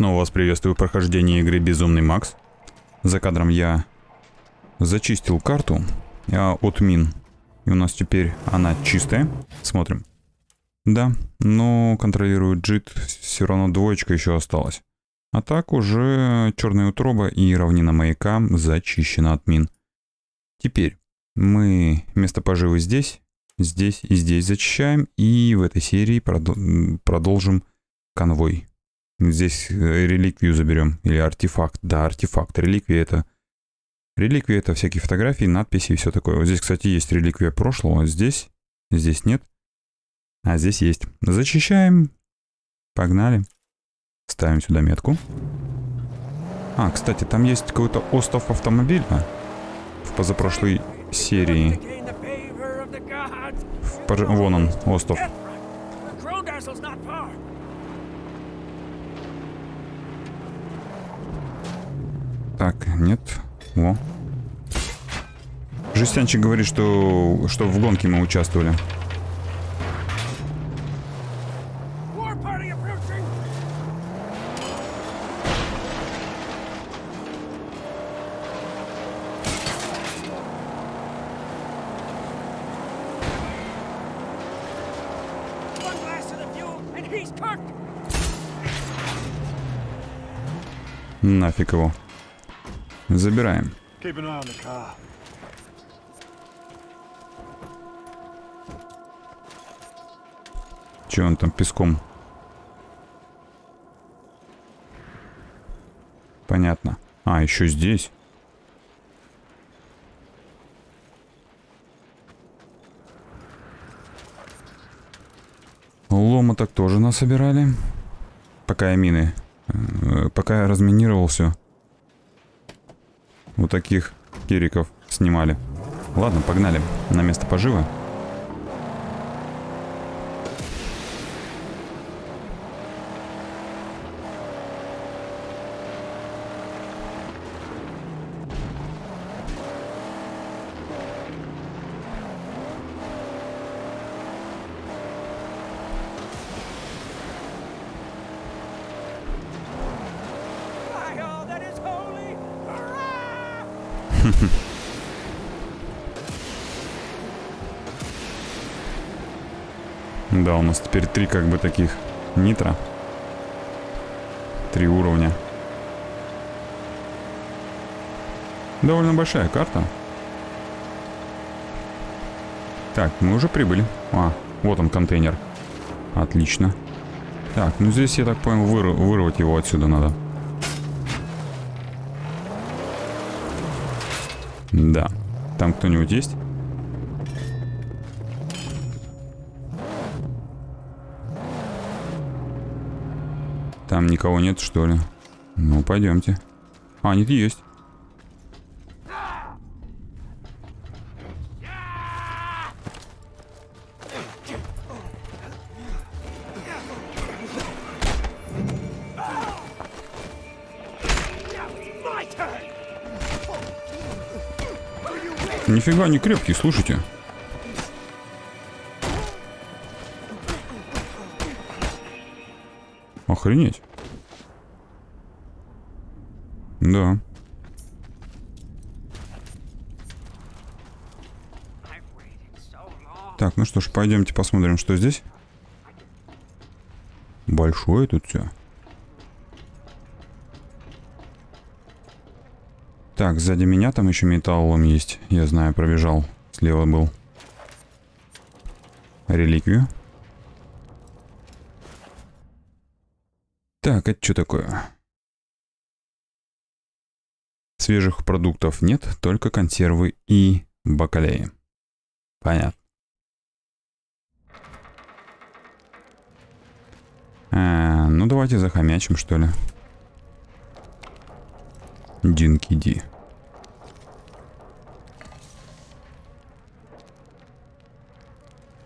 Снова вас приветствую в прохождении игры Безумный Макс. За кадром я зачистил карту а, от мин. И у нас теперь она чистая. Смотрим. Да, но контролирует джит, все равно двоечка еще осталась. А так уже черная утроба и равнина маяка зачищена от мин. Теперь мы место поживы здесь, здесь и здесь зачищаем. И в этой серии продолжим конвой. Здесь э, реликвию заберем. Или артефакт. Да, артефакт. Реликвия это... Реликвия это всякие фотографии, надписи и все такое. Вот здесь, кстати, есть реликвия прошлого. Здесь, здесь нет. А здесь есть. Зачищаем. Погнали. Ставим сюда метку. А, кстати, там есть какой-то остров автомобиля в позапрошлой серии. В пож... Вон он, остров. Так, нет. О. Жестянчик говорит, что, что в гонке мы участвовали. Нафиг его. Забираем. Че он там песком? Понятно. А, еще здесь. Лома так тоже насобирали. Пока я мины... Э, пока я разминировал все. Вот таких кириков снимали. Ладно, погнали на место пожива. Да, у нас теперь три как бы таких нитро. Три уровня. Довольно большая карта. Так, мы уже прибыли. А, вот он контейнер. Отлично. Так, ну здесь, я так понял, выр вырвать его отсюда надо. Да. Там кто-нибудь есть? Там никого нет, что ли? Ну, пойдемте. А, нет, есть. Нифига не крепкий, слушайте. Охренеть. Да. Так, ну что ж, пойдемте посмотрим, что здесь. Большое тут все. Так, сзади меня там еще металлом есть. Я знаю, пробежал. Слева был. Реликвию. Так, это что такое? Свежих продуктов нет, только консервы и бакалеи. Понятно. А, ну давайте захомячим, что ли. Динки Ди.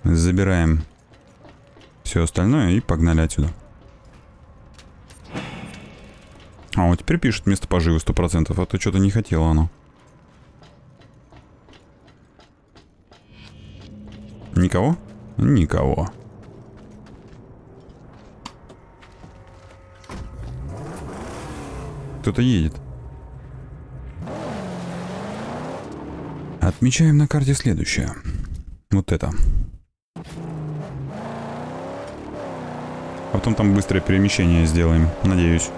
Забираем все остальное и погнали отсюда. А, вот теперь пишет место поживы 100%, а то что-то не хотело оно. Никого? Никого. Кто-то едет. Отмечаем на карте следующее. Вот это. А потом там быстрое перемещение сделаем, надеюсь.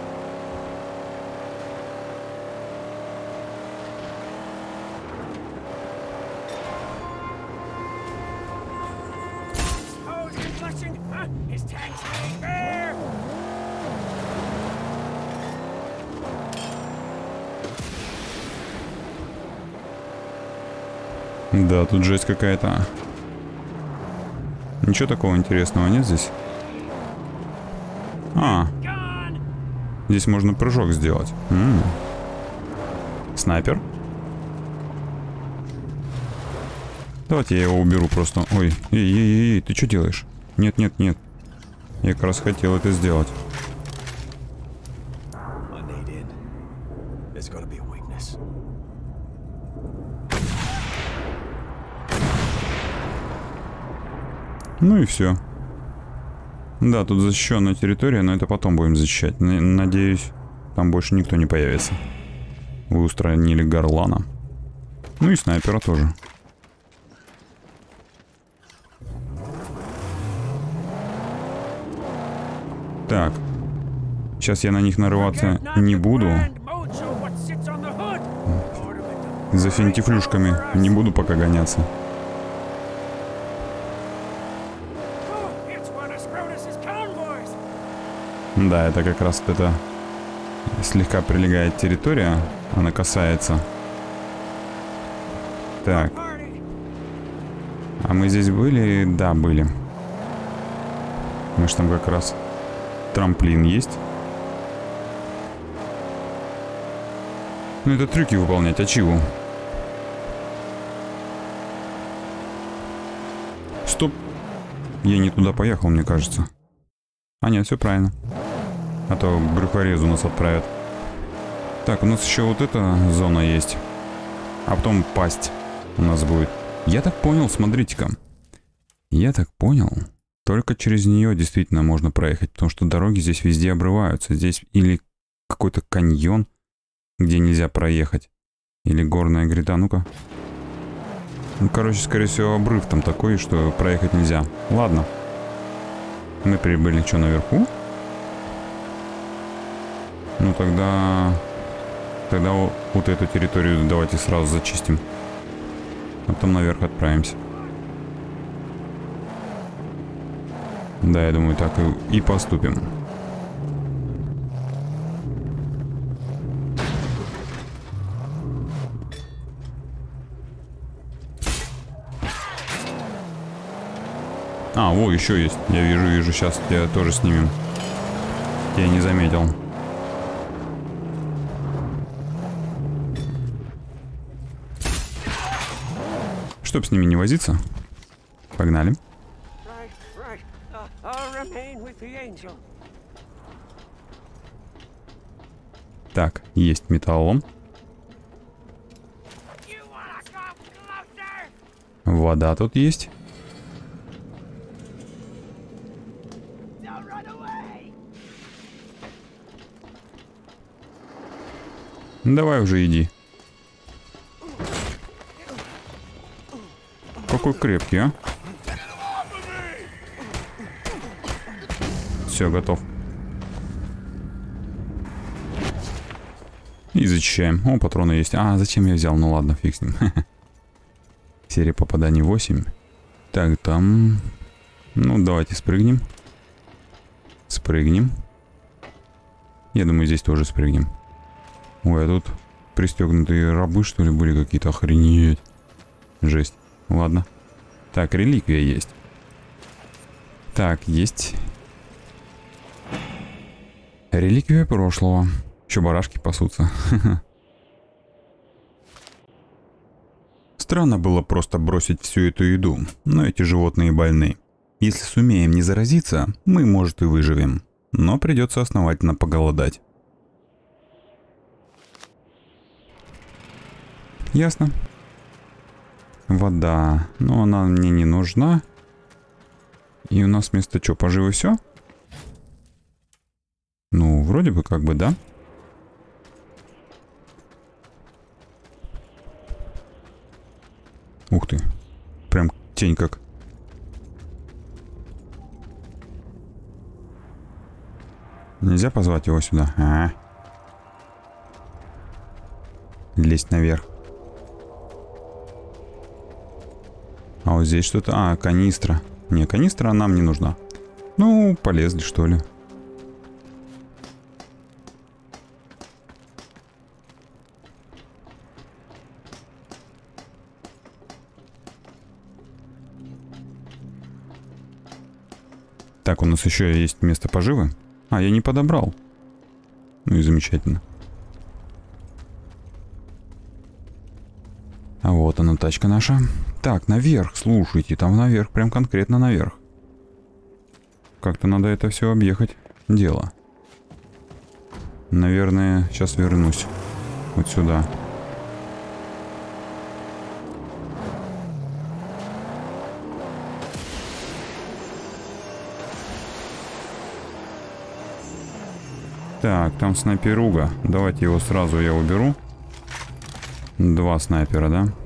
Да, тут жесть какая-то. Ничего такого интересного нет здесь? А, здесь можно прыжок сделать. М. Снайпер? Давайте я его уберу просто. Ой, эй, эй, эй, ты что делаешь? Нет, нет, нет. Я как раз хотел это сделать. Ну и все. Да, тут защищенная территория, но это потом будем защищать. Надеюсь, там больше никто не появится. Вы устранили горлана. Ну и снайпера тоже. Так. Сейчас я на них нарываться не буду. За финтифлюшками не буду пока гоняться. Да, это как раз вот это слегка прилегает территория, она касается. Так, а мы здесь были? Да, были. Мы же там как раз трамплин есть. Ну это трюки выполнять, а чего? Стоп. Я не туда поехал, мне кажется. А нет, все правильно. А то брюхорезу нас отправят. Так, у нас еще вот эта зона есть. А потом пасть у нас будет. Я так понял, смотрите-ка. Я так понял. Только через нее действительно можно проехать, потому что дороги здесь везде обрываются. Здесь или какой-то каньон, где нельзя проехать, или горная гряда. Ну-ка. Ну, короче, скорее всего, обрыв там такой, что проехать нельзя. Ладно. Мы прибыли что, наверху? Ну тогда... Тогда вот эту территорию давайте сразу зачистим. А потом наверх отправимся. Да, я думаю, так и, поступим. А, во, еще есть. Я вижу, вижу. Сейчас тебя тоже снимем. Я не заметил. Чтоб с ними не возиться. Погнали. Так, есть металлолом. Вода тут есть. Давай уже иди. Какой крепкий, а? Все, готов. И зачищаем. О, патроны есть. А, зачем я взял? Ну ладно, фиг с ним. Серия попаданий 8. Так, там... Ну, давайте спрыгнем. Спрыгнем. Я думаю, здесь тоже спрыгнем. Ой, а тут пристегнутые рабы, что ли, были какие-то? Охренеть. Жесть. Ладно. Так, реликвия есть. Так, есть. Реликвия прошлого. Еще барашки пасутся. Странно было просто бросить всю эту еду, но эти животные больны. Если сумеем не заразиться, мы, может, и выживем. Но придется основательно поголодать. Ясно. Вода. Но она мне не нужна. И у нас вместо чего? Поживы все? Ну, вроде бы как бы, да. Ух ты. Прям тень как. Нельзя позвать его сюда? А -а -а. Лезть наверх. Здесь что-то... А, канистра. Не, канистра нам не нужна. Ну, полезли, что ли. Так, у нас еще есть место поживы. А, я не подобрал. Ну и замечательно. А вот она, тачка наша. Так, наверх, слушайте, там наверх, прям конкретно наверх. Как-то надо это все объехать. Дело. Наверное, сейчас вернусь. Вот сюда. Так, там снайперуга. Давайте его сразу я уберу. Два снайпера, да? I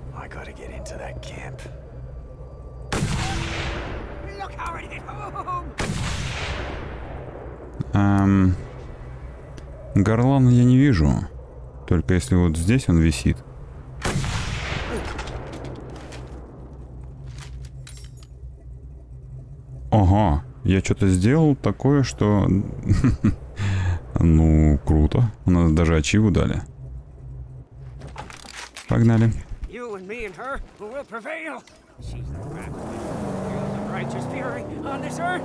Эм, горлан я не вижу. Только если вот здесь он висит. Ага, я что-то сделал такое, что... ну, круто. У нас даже ачиву дали. Погнали. She's the righteous fury on this earth.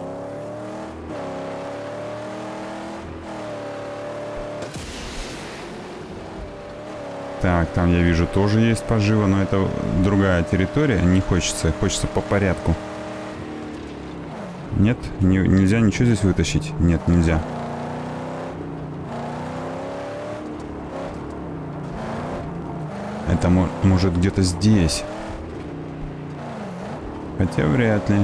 Так, там я вижу тоже есть пожива, но это другая территория. Не хочется, хочется по порядку. Нет, не- нельзя ничего здесь вытащить? Нет, нельзя. Это мо- может где-то здесь. Хотя вряд ли.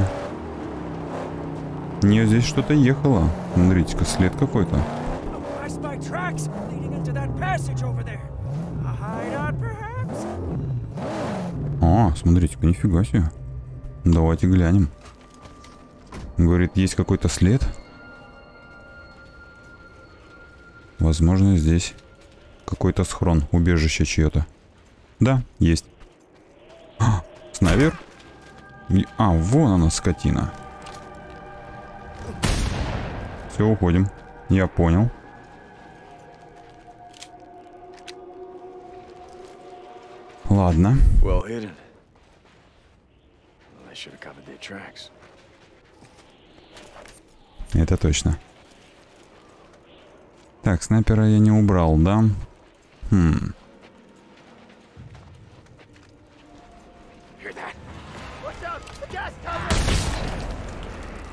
Не, здесь что-то ехало. Смотрите-ка, след какой-то. Смотрите-ка, нифига себе. Давайте глянем. Говорит, есть какой-то след. Возможно, здесь какой-то схрон, убежище чье-то. Да, есть. А, снайпер? И- А, вон она, скотина. Все, уходим. Я понял. Ладно. Well hidden. Это точно. Так, снайпера я не убрал, да? Хм.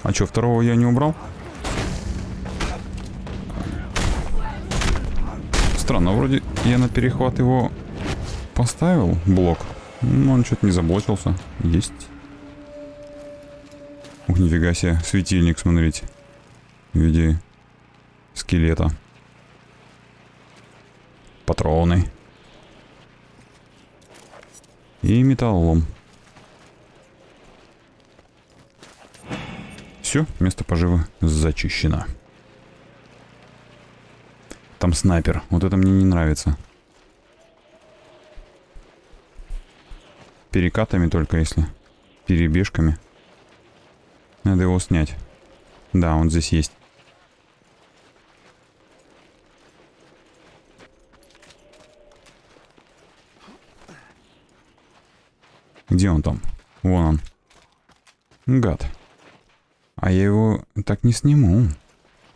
А что, второго я не убрал? Странно, вроде я на перехват его поставил, блок. Но он что-то не заблочился. Есть. Ух, нифига себе, светильник, смотрите. В виде скелета. Патроны. И металлолом. Все, место поживы зачищено. Там снайпер. Вот это мне не нравится. Перекатами только если. Перебежками. Надо его снять. Да, он здесь есть. Где он там? Вон он. Гад. А я его так не сниму.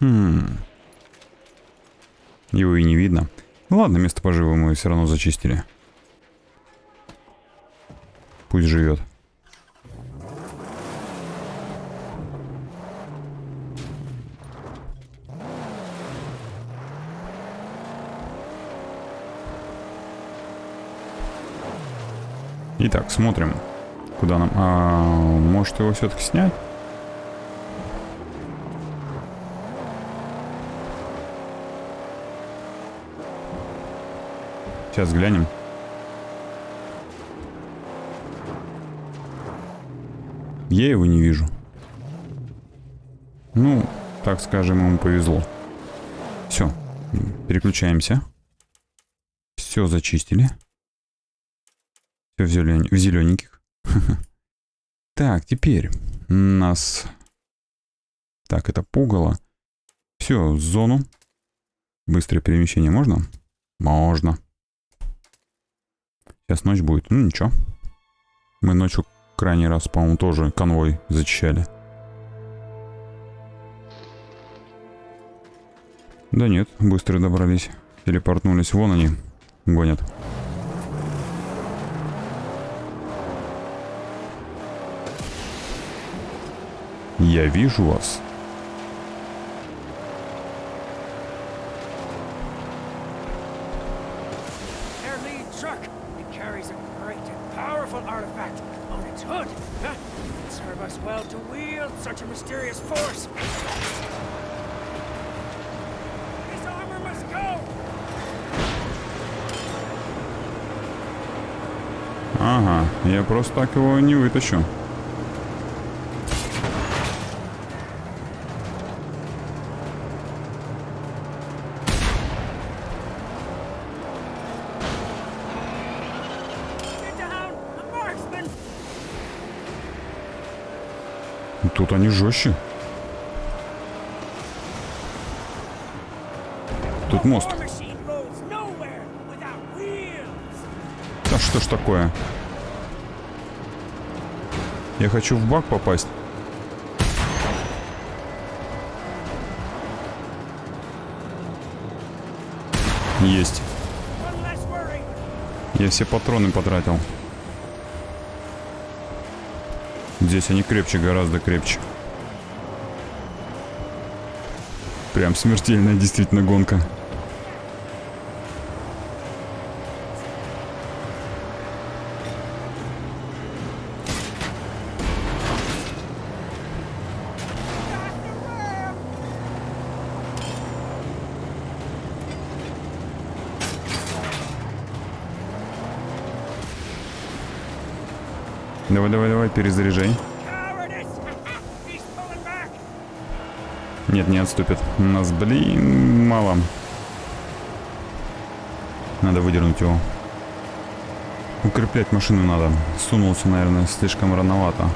Хм. Его и не видно. Ладно, место поживы мы все равно зачистили. Пусть живет. Итак, смотрим, куда нам... А, может его все-таки снять? Сейчас глянем. Я его не вижу. Ну, так скажем, ему повезло. Все, переключаемся. Все зачистили. Все в, зелен... в зелененьких. Так, теперь нас... Так, это пугало. Все, зону. Быстрое перемещение можно? Можно. Сейчас ночь будет. Ну, ничего. Мы ночью крайний раз, по-моему, тоже конвой зачищали. Да нет, быстро добрались. Телепортнулись. Вон они гонят. Armor must go. Ага, я просто так его не вытащу. Жестче. Тут мост. Да что ж такое? Я хочу в бак попасть. Есть. Я все патроны потратил. Здесь они крепче, гораздо крепче. Прям смертельная действительно гонка. Давай, давай, давай, перезаряжай. Нет, не отступит. У нас, блин, мало. Надо выдернуть его. Укреплять машину надо. Сунулся, наверное, слишком рановато.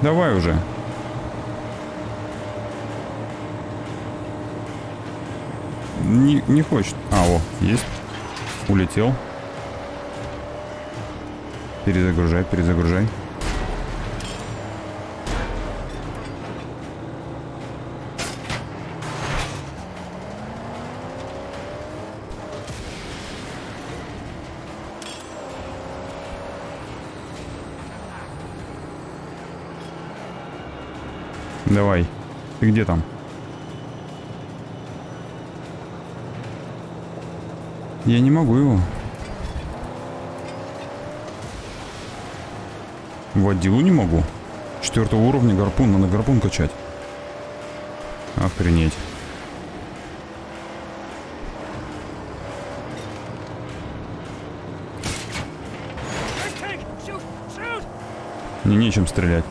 Давай уже. Не, не хочет. А, о, есть. Улетел. Перезагружай, перезагружай. Давай. Ты где там? Я не могу его. Водилу не могу. Четвертого уровня гарпун, надо гарпун качать. Охренеть. Мне нечем стрелять.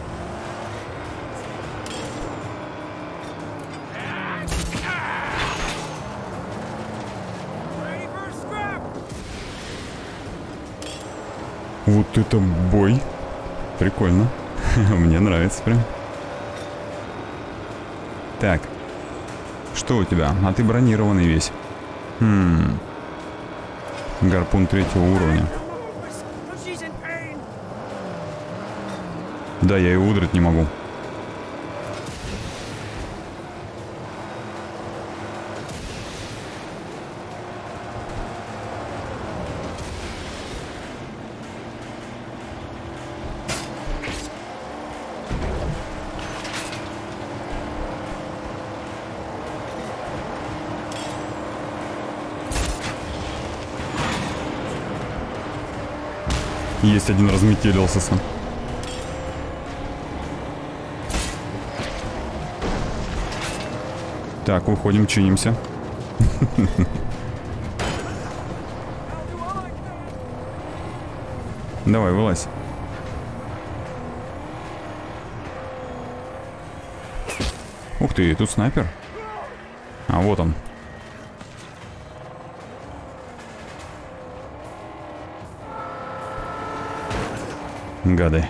Это бой. Прикольно. Мне нравится прям. Так. Что у тебя? А ты бронированный весь. Хм. Гарпун третьего уровня. Да, я его удрать не могу. Есть один разметелился сам. Так, выходим, чинимся. Давай, вылазь. Ух ты, тут снайпер. А вот он. Гады.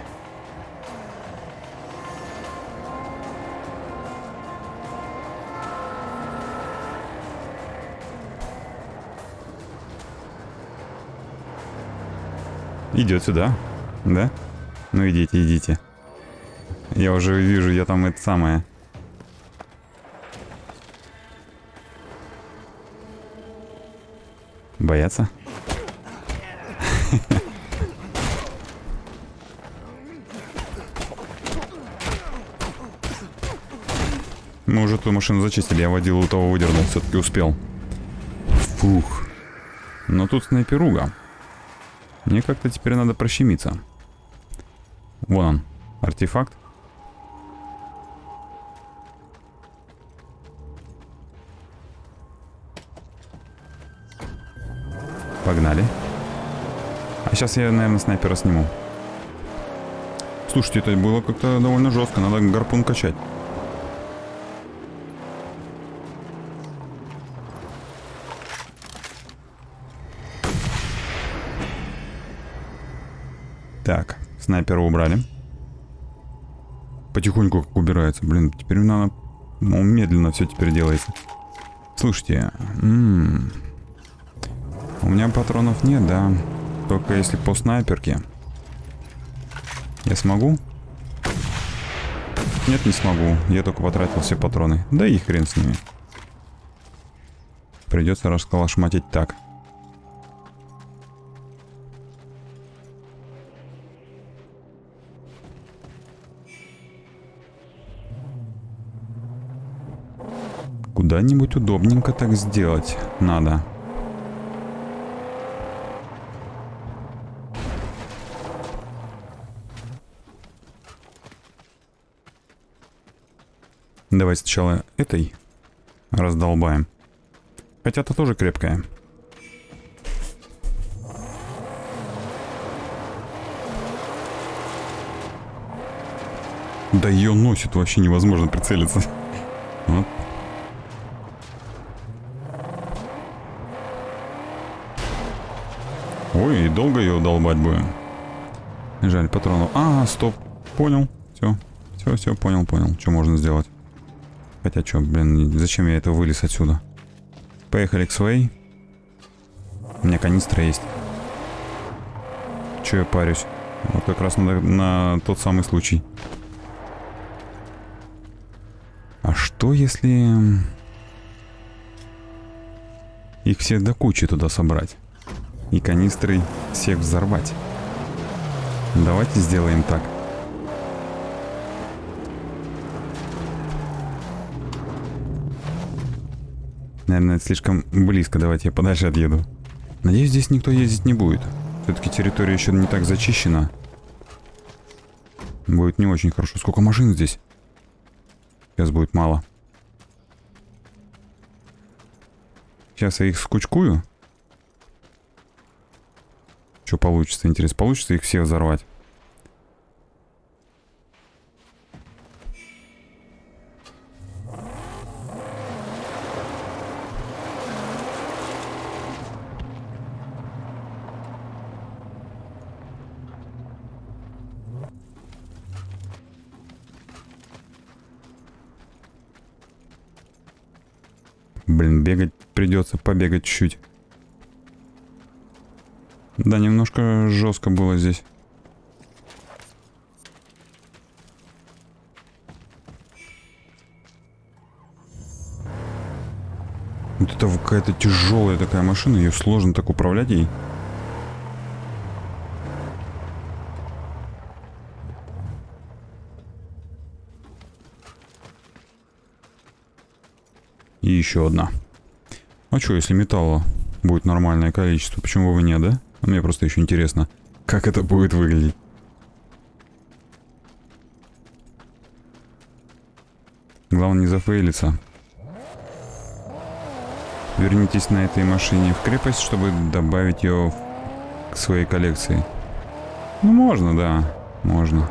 Идет сюда. Да? Ну идите, идите. Я уже вижу, я там это самое. Боятся? Мы уже ту машину зачистили, я водил у того выдернул, все-таки успел. Фух. Но тут снайперуга. Мне как-то теперь надо прощемиться. Вон он, артефакт. Погнали. А сейчас я, наверное, снайпера сниму. Слушайте, это было как-то довольно жестко. Надо гарпун качать. Так, снайпера убрали. Потихоньку как убирается. Блин, теперь надо... Ну, медленно все теперь делается. Слушайте, м -м, у меня патронов нет, да. Только если по снайперке. Я смогу? Нет, не смогу. Я только потратил все патроны. Да и хрен с ними. Придется расколошматить так. Куда-нибудь удобненько так сделать надо. Давай сначала этой раздолбаем. Хотя это тоже крепкая. Да ее носит вообще невозможно прицелиться. Вот. Ой, и долго ее долбать будем. Жаль, патронов. А, стоп. Понял. Все. Все, все, понял, понял. Что можно сделать. Хотя что, блин, зачем я это вылез отсюда? Поехали к своей. У меня канистра есть. Че я парюсь? Вот как раз на, на тот самый случай. А что если... Их всех до кучи туда собрать? И канистрой всех взорвать? Давайте сделаем так. Наверное, это слишком близко. Давайте я подальше отъеду. Надеюсь, здесь никто ездить не будет. Все-таки территория еще не так зачищена. Будет не очень хорошо. Сколько машин здесь? Сейчас будет мало. Сейчас я их скучкую. Что получится, интересно? Получится их всех взорвать? Блин, бегать придется, побегать чуть-чуть. Да, немножко жестко было здесь. Вот это какая-то тяжелая такая машина, ее сложно так управлять ей. И еще одна. А что, если металла будет нормальное количество, почему бы нет, да? А мне просто еще интересно, как это будет выглядеть. Главное не зафейлиться. вернитесь на этой машине в крепость, чтобы добавить ее к своей коллекции. Ну, можно, да, можно.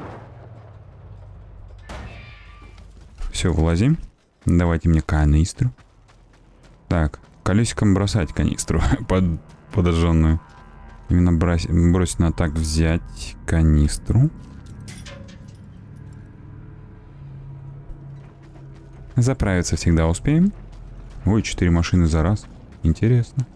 Все, вылазим. Давайте мне канистру. Так, колесиком бросать канистру под подожженную. Именно брось, бросить на так взять канистру. Заправиться всегда успеем. Ой, четыре машины за раз. Интересно.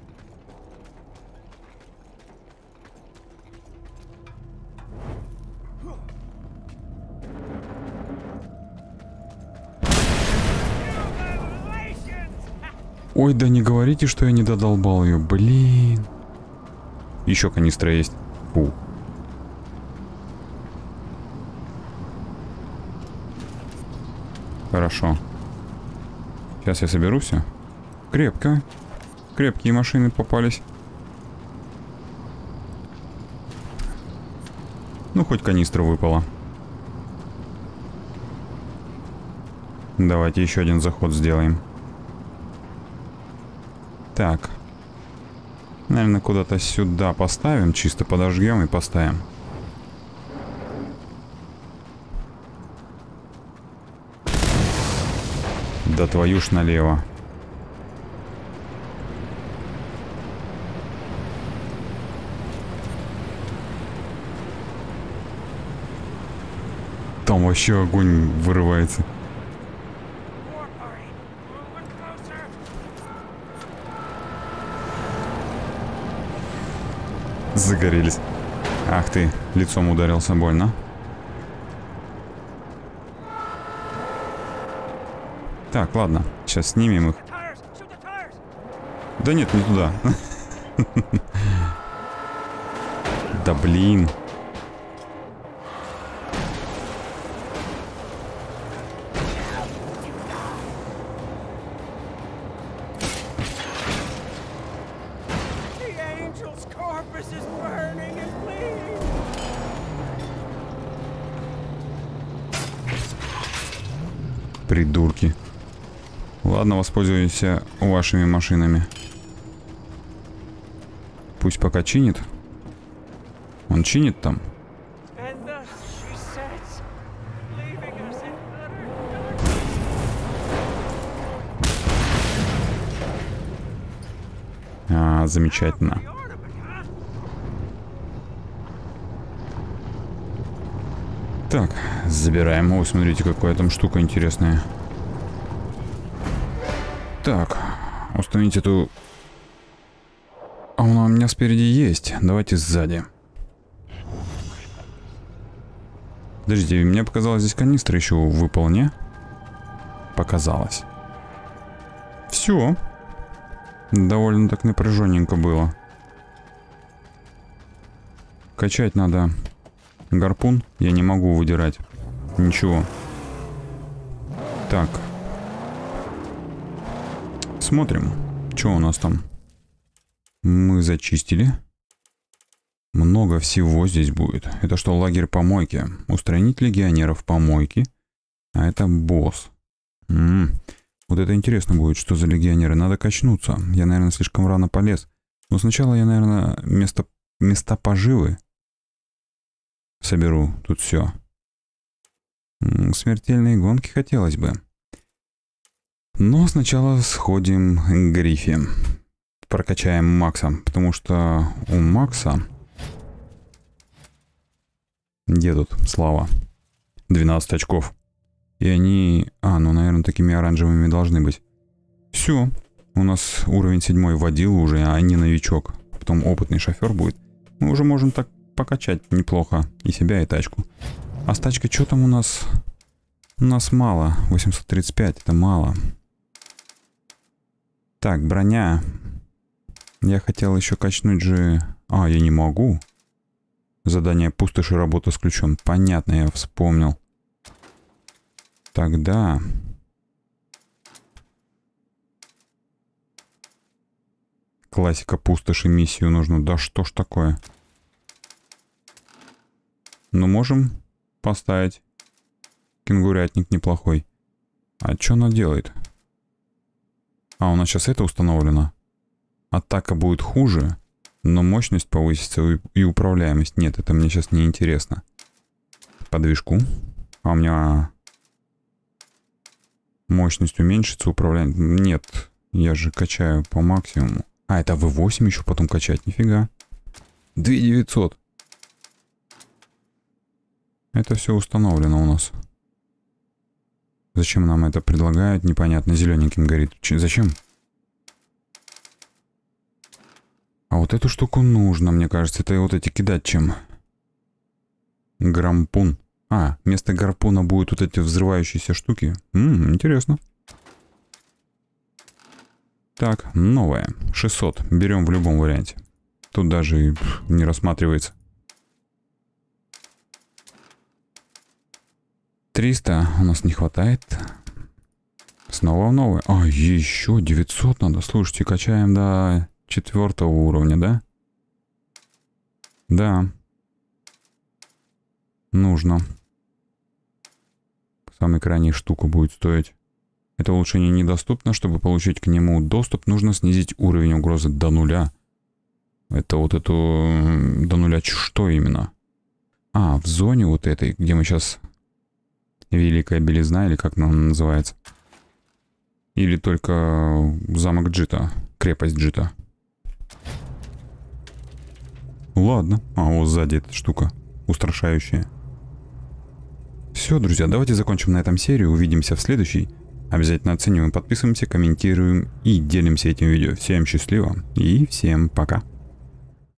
Ой, да не говорите, что я не додолбал ее. Блин. Еще канистра есть. Фу. Хорошо. Сейчас я соберу все. Крепко. Крепкие машины попались. Ну, хоть канистра выпала. Давайте еще один заход сделаем. Так. Наверное, куда-то сюда поставим. Чисто подожгем и поставим. Да твою ж налево. Там вообще огонь вырывается. Загорелись. Ах ты, лицом ударился больно. Так, ладно, сейчас снимем их. Да нет, не туда. Да блин. Придурки. Ладно, воспользуемся вашими машинами. Пусть пока чинит. Он чинит там. And thus Так, забираем. Ой, смотрите, какая там штука интересная. Так, установить эту... А она у меня спереди есть. Давайте сзади. Подождите, мне показалось, здесь канистра еще выпал, не? Показалось. Все. Довольно так напряженненько было. Качать надо гарпун. Я не могу выдирать. Ничего. Так. Смотрим, что у нас там. Мы зачистили. Много всего здесь будет. Это что, лагерь помойки? Устранить легионеров помойки. А это босс. М, Вот это интересно будет, что за легионеры. Надо качнуться. Я, наверное, слишком рано полез. Но сначала я, наверное, место, места поживы соберу. Тут все. Смертельные гонки хотелось бы. Но сначала сходим к Грифе. Прокачаем Макса, потому что у Макса... Где тут Слава? 12 очков. И они... А, ну, наверное, такими оранжевыми должны быть. Все. У нас уровень 7 водил уже, а не новичок. Потом опытный шофер будет. Мы уже можем так покачать неплохо. И себя, и тачку. А с тачкой что там у нас? У нас мало. 835, это мало. Так, броня. Я хотел еще качнуть же... А, я не могу. Задание пустоши работа с ключом. Понятно, я вспомнил. Тогда... Классика пустоши миссию нужно. Да что ж такое? Ну, можем поставить. Кенгурятник неплохой. А что она делает? А, у нас сейчас это установлено. атака будет хуже, но мощность повысится и- управляемость. Нет, это мне сейчас не интересно. Подвижку. А у меня мощность уменьшится, управление... Нет, я же качаю по максимуму. А, это V8 еще потом качать, нифига. 2900. Это все установлено у нас. Зачем нам это предлагают, непонятно. Зелененьким горит. Ч- зачем? А вот эту штуку нужно, мне кажется. Это вот эти кидать чем? Грампун. А, вместо гарпуна будут вот эти взрывающиеся штуки. М, интересно. Так, новая. 600. Берем в любом варианте. Тут даже не рассматривается. 300 у нас не хватает. Снова в новое. А, еще 900 надо. Слушайте, качаем до четвертого уровня, да? Да. Нужно. Самый крайний штука будет стоить. Это улучшение недоступно. Чтобы получить к нему доступ, нужно снизить уровень угрозы до нуля. Это вот эту... м, До нуля что именно? А, в зоне вот этой, где мы сейчас... Великая Белизна, или как она называется? Или только замок Джита, крепость Джита? Ладно. А, вот сзади эта штука устрашающая. Все, друзья, давайте закончим на этом серию. Увидимся в следующей. Обязательно оцениваем, подписываемся, комментируем и делимся этим видео. Всем счастливо и всем пока.